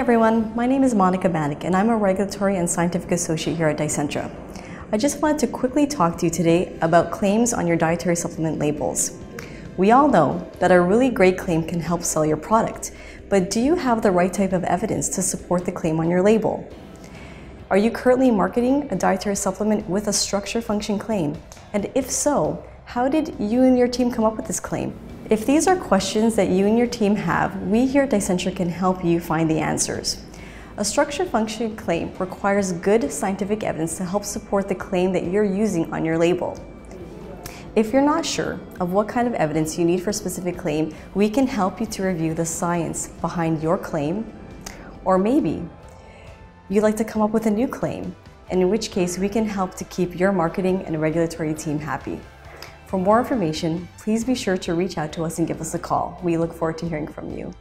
everyone, my name is Monica Banach and I'm a Regulatory and Scientific Associate here at Dicentra. I just wanted to quickly talk to you today about claims on your dietary supplement labels. We all know that a really great claim can help sell your product, but do you have the right type of evidence to support the claim on your label? Are you currently marketing a dietary supplement with a structure function claim? And if so, how did you and your team come up with this claim? If these are questions that you and your team have, we here at Dicentra can help you find the answers. A structure function claim requires good scientific evidence to help support the claim that you're using on your label. If you're not sure of what kind of evidence you need for a specific claim, we can help you to review the science behind your claim, or maybe you'd like to come up with a new claim, and in which case we can help to keep your marketing and regulatory team happy. For more information, please be sure to reach out to us and give us a call. We look forward to hearing from you.